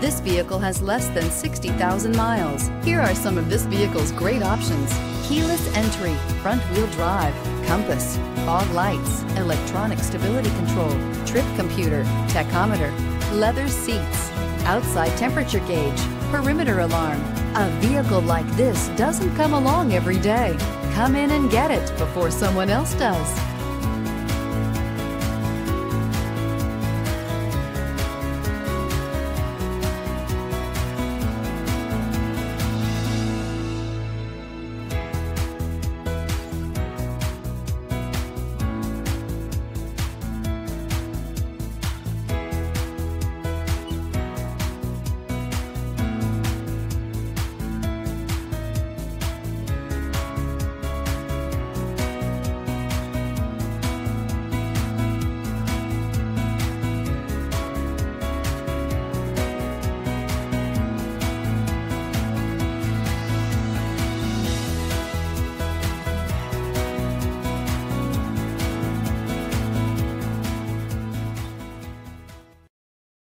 This vehicle has less than 60,000 miles. Here are some of this vehicle's great options. Keyless entry, front wheel drive, compass, fog lights, electronic stability control, trip computer, tachometer, leather seats, outside temperature gauge, perimeter alarm. A vehicle like this doesn't come along every day. Come in and get it before someone else does.